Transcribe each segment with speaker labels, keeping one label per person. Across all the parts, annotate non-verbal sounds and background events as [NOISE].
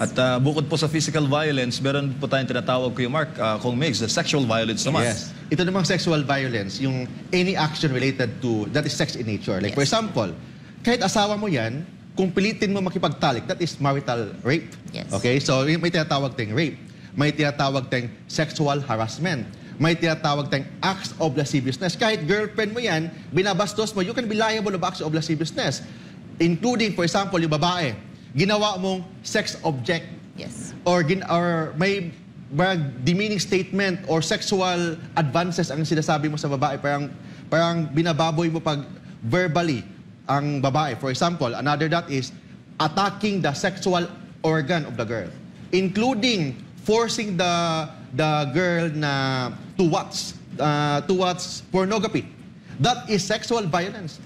Speaker 1: At ah, bukod po sa physical violence, meron po tayong tinatawag ko yung Mark, uh, kung Migs, the sexual violence naman.
Speaker 2: Yes. Ito namang sexual violence, yung any action related to, that is sex in nature. Like for
Speaker 3: Yes.
Speaker 2: example, kahit asawa mo yan, kung pilitin mo makipagtalik, that is marital rape.
Speaker 3: Yes.
Speaker 2: Okay? So may tinatawag tayong rape. May tinatawag tayong sexual harassment. May tinatawag tayong acts of lasciviousness. Kahit girlfriend mo yan, binabastos mo, you can be liable of acts of lasciviousness. Including, for example, yung babae, ginawa mong sex object.
Speaker 3: Yes.
Speaker 2: or gin or may parang demeaning statement or sexual advances ang sinasabi mo sa babae. Parang parang binababoy mo pag verbally ang babae. For example another that is attacking the sexual organ of the girl including forcing the the girl na to watch uh, to watch pornography. That is sexual violence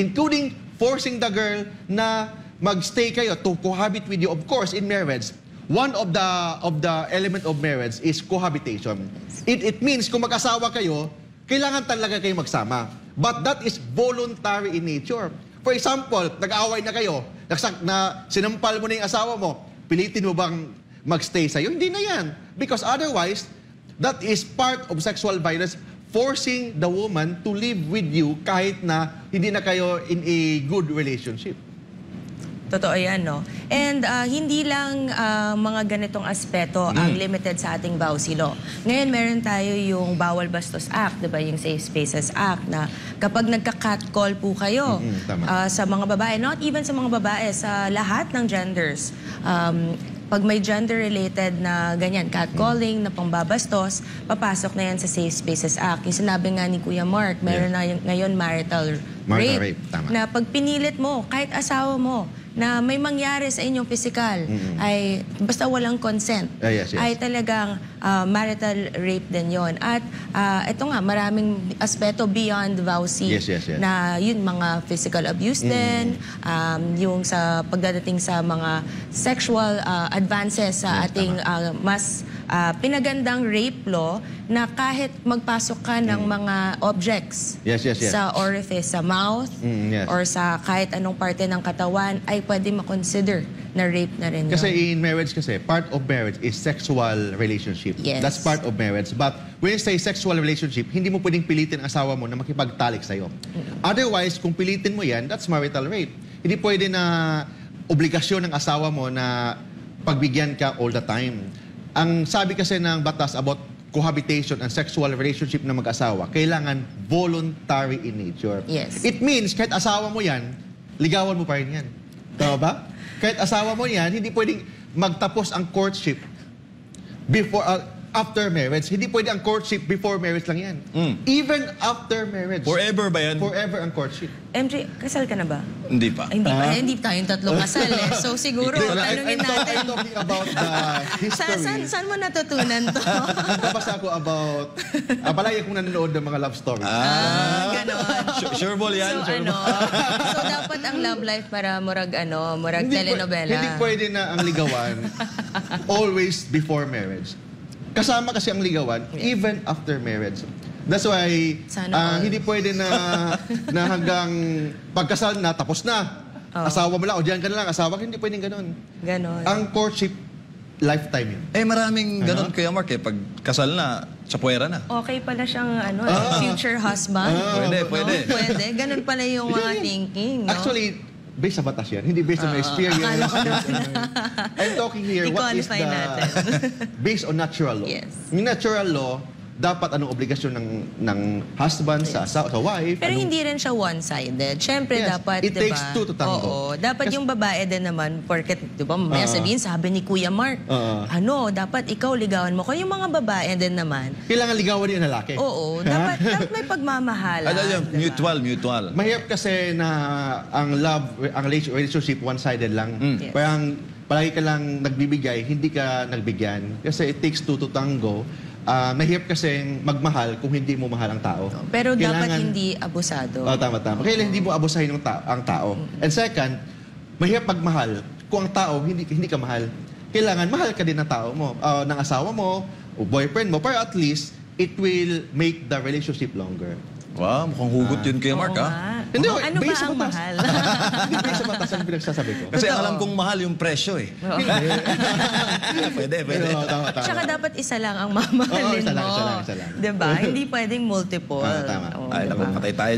Speaker 2: including forcing the girl na magstay kayo to cohabit with you of course in marriage one of the of the element of marriage is cohabitation. It it means kung mag-asawa kayo kailangan talaga kayo magsama. But that is voluntary in nature. For example nag-aaway na kayo nagsak na sinampal mo na yung asawa mo pilitin mo bang magstay sa'yo? Hindi na yan. Because otherwise that is part of sexual violence forcing the woman to live with you kahit na hindi na kayo in a good relationship.
Speaker 3: Totoo yan, no? And ah, hindi lang ah, mga ganitong aspeto ang limited sa ating Bausi Law. Ngayon, meron tayo yung Bawal Bastos Act, di ba? Yung Safe Spaces Act na kapag nagka-catcall po kayo
Speaker 2: Mm-mm, tama.
Speaker 3: ah, sa mga babae, not even sa mga babae, sa lahat ng genders, um, pag may gender-related na ganyan, catcalling, na pangbabastos, papasok na yan sa Safe Spaces Act. Yung sinabi nga ni Kuya Mark, meron na yung- ngayon marital,
Speaker 2: Marital rape, tama.
Speaker 3: Na pag pinilit mo, kahit asawa mo, na may mangyari sa inyong physical, ay basta walang consent,
Speaker 2: Ah, yes, yes.
Speaker 3: ay talagang ah, marital rape din yon At ah, ito nga, maraming aspeto beyond vowsy
Speaker 2: Yes, yes, yes.
Speaker 3: na yun, mga physical abuse din, um, yung sa pagdating sa mga sexual ah, advances sa
Speaker 2: Yes,
Speaker 3: ating ah, mas ah, pinagandang rape law na kahit magpasok ka ng mga objects
Speaker 2: Yes, yes, yes.
Speaker 3: sa orifice, sa mouth,
Speaker 2: Mm, yes.
Speaker 3: or sa kahit anong parte ng katawan, ay pwede makonsider na rape na rin
Speaker 2: Kasi
Speaker 3: yun.
Speaker 2: in marriage kasi, part of marriage is sexual relationship.
Speaker 3: Yes.
Speaker 2: That's part of marriage. But when you say sexual relationship, hindi mo pwedeng pilitin ang asawa mo na makipagtalik sa'yo. Otherwise, kung pilitin mo yan, that's marital rape. Hindi pwede na obligasyon ng asawa mo na pagbigyan ka all the time. Ang sabi kasi ng batas about cohabitation and sexual relationship ng mag-asawa, kailangan voluntary in nature.
Speaker 3: Yes.
Speaker 2: It means, kahit asawa mo yan, ligawan mo pa rin yan. Tama ba? Kahit asawa mo yan, hindi pwedeng magtapos ang courtship before, uh, after marriage. Hindi pwede ang courtship before marriage lang yan.
Speaker 1: Mm.
Speaker 2: Even after marriage.
Speaker 1: Forever ba yan?
Speaker 2: Forever ang courtship.
Speaker 3: MJ, kasal ka na ba?
Speaker 1: Hindi pa.
Speaker 3: Ay, hindi pa.
Speaker 2: Ah.
Speaker 3: Eh, hindi tayong tatlong kasal eh. So siguro,
Speaker 2: Hindi,
Speaker 3: tanungin natin.
Speaker 2: I'm talking about the
Speaker 3: Sa,
Speaker 2: history.
Speaker 3: saan, saan mo natutunan to?
Speaker 2: Nabasa ako about, uh, palagi akong nanonood ng mga love stories.
Speaker 3: ah, ganon.
Speaker 1: Sure, sure ball yan.
Speaker 3: So
Speaker 1: sure
Speaker 3: ano, so dapat ang love life para murag ano, murag
Speaker 2: pwe-
Speaker 3: telenovela.
Speaker 2: hindi pwede na ang ligawan [LAUGHS] always before marriage. Kasama kasi ang ligawan even after marriage. That's why
Speaker 3: Sana
Speaker 2: ah,
Speaker 3: all.
Speaker 2: hindi pwede na [LAUGHS] na hanggang pagkasal na tapos na.
Speaker 3: Oh.
Speaker 2: Asawa mo lang o diyan ka na lang asawa ka, hindi pwedeng ganun.
Speaker 3: Ganon.
Speaker 2: Ang courtship lifetime yun.
Speaker 1: Eh maraming ganun Kuya Mark eh. Pag kasal na, sa puwera na.
Speaker 3: Okay pala siyang ano,
Speaker 2: Ah.
Speaker 3: future husband.
Speaker 1: Pwede,
Speaker 3: No?
Speaker 1: pwede.
Speaker 3: Pwede. Ganun pala yung [LAUGHS] mga thinking, no?
Speaker 2: Actually, based sa batas yan, hindi based on my experience.
Speaker 3: akala ko [LAUGHS]
Speaker 2: I'm talking here, what is the...
Speaker 3: natin. [LAUGHS]
Speaker 2: based on natural law.
Speaker 3: Yes.
Speaker 2: Yung natural law, dapat anong obligasyon ng ng husband sa sa, sa wife.
Speaker 3: Pero
Speaker 2: anong-
Speaker 3: hindi rin siya one-sided. Siyempre,
Speaker 2: Yes,
Speaker 3: dapat,
Speaker 2: it
Speaker 3: di ba?
Speaker 2: takes two to tango.
Speaker 3: Oo. Dapat yung babae din naman, porket, di ba, mamaya
Speaker 2: Oo.
Speaker 3: sabihin, sabi ni Kuya Mark,
Speaker 2: Oo.
Speaker 3: ano, dapat ikaw ligawan mo. Kung yung mga babae din naman,
Speaker 2: Kailangan ligawan yung lalaki.
Speaker 3: oo, dapat, [LAUGHS] dapat may pagmamahalan.
Speaker 1: Ano yun?
Speaker 3: di ba?
Speaker 1: Mutual, mutual.
Speaker 2: Mahirap kasi na ang love, ang relation- relationship one-sided lang.
Speaker 1: Mm.
Speaker 3: Yes.
Speaker 2: Parang palagi ka lang nagbibigay, hindi ka nagbigyan. Kasi it takes two to tango. Ah, mahirap kasi magmahal kung hindi mo mahal ang tao.
Speaker 3: Pero dapat
Speaker 2: Kailangan-
Speaker 3: hindi abusado.
Speaker 2: Oh, tama, tama. Kailangan hindi mo abusahin ng ta- ang tao. And second, mahirap magmahal kung ang tao hindi hindi ka mahal. Kailangan mahal ka din ng tao mo, ah, ng asawa mo, o boyfriend mo, para at least it will make the relationship longer.
Speaker 1: Wow, mukhang hugot yun kay Mark,
Speaker 3: Oo
Speaker 1: ah.
Speaker 3: nga.
Speaker 2: Hindi,
Speaker 3: ano ba
Speaker 2: based sa
Speaker 3: ang
Speaker 2: batas.
Speaker 3: mahal? [LAUGHS]
Speaker 2: Hindi based sa batas ang pinagsasabi ko.
Speaker 1: Kasi
Speaker 3: Totoo.
Speaker 1: alam kong mahal yung presyo eh. [LAUGHS] pwede, pwede.
Speaker 2: Tama, tama.
Speaker 3: Tsaka dapat isa lang ang mamahalin
Speaker 2: Oo, isa lang,
Speaker 3: mo.
Speaker 2: isa lang, isa lang.
Speaker 3: Diba? [LAUGHS] Hindi pwedeng multiple.
Speaker 2: Ah, tama.
Speaker 3: Oo,
Speaker 1: Ay,
Speaker 3: diba?
Speaker 1: naku, patay tayo dyan.